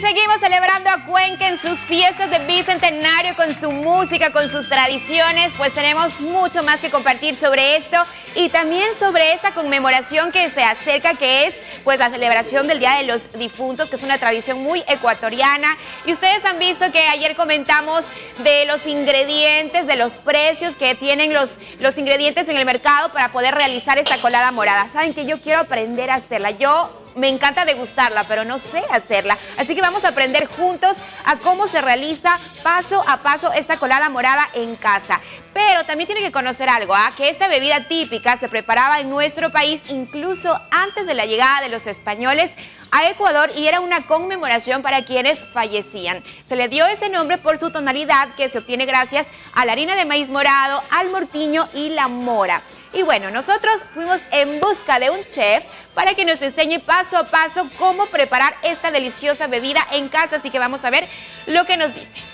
seguimos celebrando a Cuenca en sus fiestas de bicentenario con su música, con sus tradiciones, pues tenemos mucho más que compartir sobre esto y también sobre esta conmemoración que se acerca, que es pues la celebración del Día de los Difuntos, que es una tradición muy ecuatoriana. Y ustedes han visto que ayer comentamos de los ingredientes, de los precios que tienen los, los ingredientes en el mercado para poder realizar esta colada morada. Saben que yo quiero aprender a hacerla. Yo me encanta degustarla, pero no sé hacerla. Así que vamos a aprender juntos a cómo se realiza paso a paso esta colada morada en casa. Pero también tiene que conocer algo, ¿ah? que esta bebida típica se preparaba en nuestro país incluso antes de la llegada de los españoles a Ecuador y era una conmemoración para quienes fallecían. Se le dio ese nombre por su tonalidad que se obtiene gracias a la harina de maíz morado, al mortiño y la mora. Y bueno, nosotros fuimos en busca de un chef para que nos enseñe paso a paso cómo preparar esta deliciosa bebida en casa, así que vamos a ver lo que nos dice.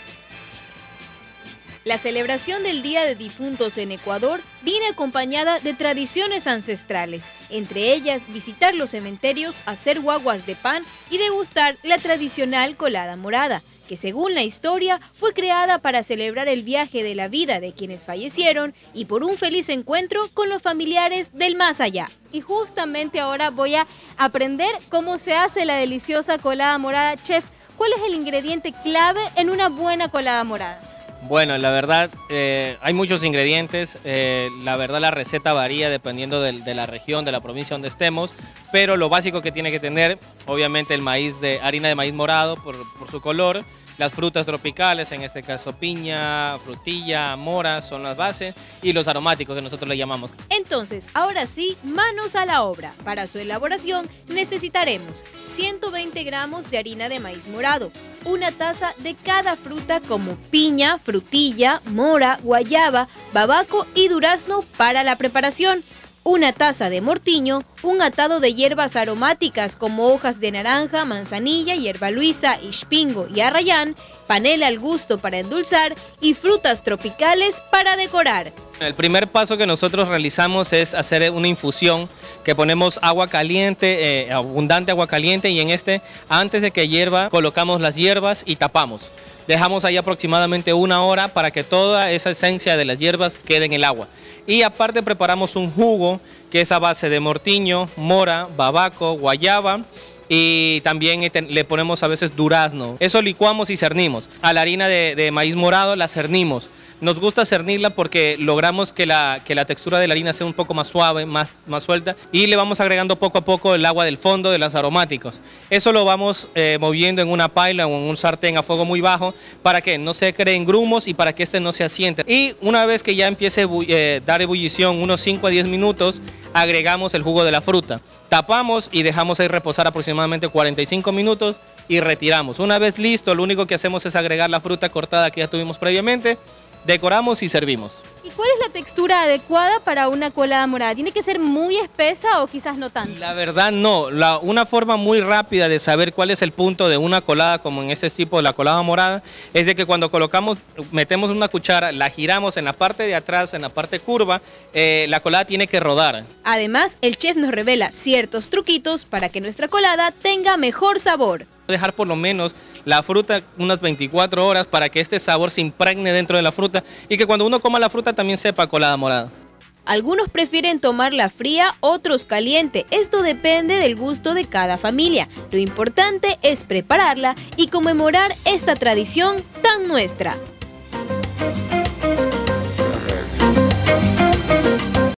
La celebración del Día de Difuntos en Ecuador viene acompañada de tradiciones ancestrales, entre ellas visitar los cementerios, hacer guaguas de pan y degustar la tradicional colada morada, que según la historia fue creada para celebrar el viaje de la vida de quienes fallecieron y por un feliz encuentro con los familiares del más allá. Y justamente ahora voy a aprender cómo se hace la deliciosa colada morada. Chef, ¿cuál es el ingrediente clave en una buena colada morada? Bueno, la verdad, eh, hay muchos ingredientes. Eh, la verdad, la receta varía dependiendo de, la región, de la provincia donde estemos. Pero lo básico que tiene que tener, obviamente, el maíz de harina de maíz morado por, por su color las frutas tropicales, en este caso piña, frutilla, mora, son las bases y los aromáticos que nosotros le llamamos. Entonces, ahora sí, manos a la obra. Para su elaboración necesitaremos 120 gramos de harina de maíz morado, una taza de cada fruta como piña, frutilla, mora, guayaba, babaco y durazno para la preparación una taza de mortiño, un atado de hierbas aromáticas como hojas de naranja, manzanilla, hierba luisa, ispingo y arrayán, panela al gusto para endulzar y frutas tropicales para decorar. El primer paso que nosotros realizamos es hacer una infusión que ponemos agua caliente, eh, abundante agua caliente y en este, antes de que hierva, colocamos las hierbas y tapamos. Dejamos ahí aproximadamente una hora para que toda esa esencia de las hierbas quede en el agua. Y aparte preparamos un jugo que es a base de mortiño, mora, babaco, guayaba y también le ponemos a veces durazno. Eso licuamos y cernimos. A la harina de, de maíz morado la cernimos. Nos gusta cernirla porque logramos que la, que la textura de la harina sea un poco más suave, más, más suelta y le vamos agregando poco a poco el agua del fondo de los aromáticos. Eso lo vamos eh, moviendo en una paila o en un sartén a fuego muy bajo para que no se creen grumos y para que este no se asiente. Y una vez que ya empiece a eh, dar ebullición, unos 5 a 10 minutos, agregamos el jugo de la fruta. Tapamos y dejamos ahí reposar aproximadamente 45 minutos y retiramos. Una vez listo, lo único que hacemos es agregar la fruta cortada que ya tuvimos previamente decoramos y servimos. ¿Y cuál es la textura adecuada para una colada morada? ¿Tiene que ser muy espesa o quizás no tanto? La verdad no. La, una forma muy rápida de saber cuál es el punto de una colada, como en este tipo de la colada morada, es de que cuando colocamos, metemos una cuchara, la giramos en la parte de atrás, en la parte curva, eh, la colada tiene que rodar. Además, el chef nos revela ciertos truquitos para que nuestra colada tenga mejor sabor. Dejar por lo menos la fruta unas 24 horas para que este sabor se impregne dentro de la fruta y que cuando uno coma la fruta también sepa colada morada. Algunos prefieren tomarla fría, otros caliente. Esto depende del gusto de cada familia. Lo importante es prepararla y conmemorar esta tradición tan nuestra.